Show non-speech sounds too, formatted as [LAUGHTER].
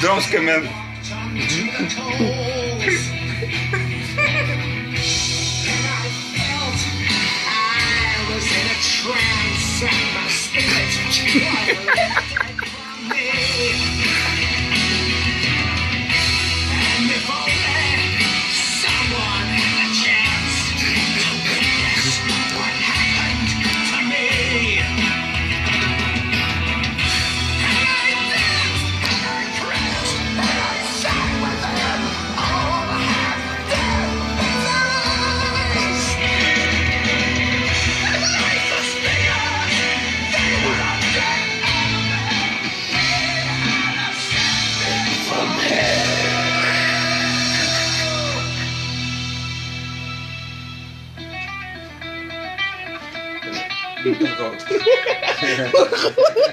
Drums come in. I was in a trance and my spirit Nunca [LAUGHS] [LAUGHS]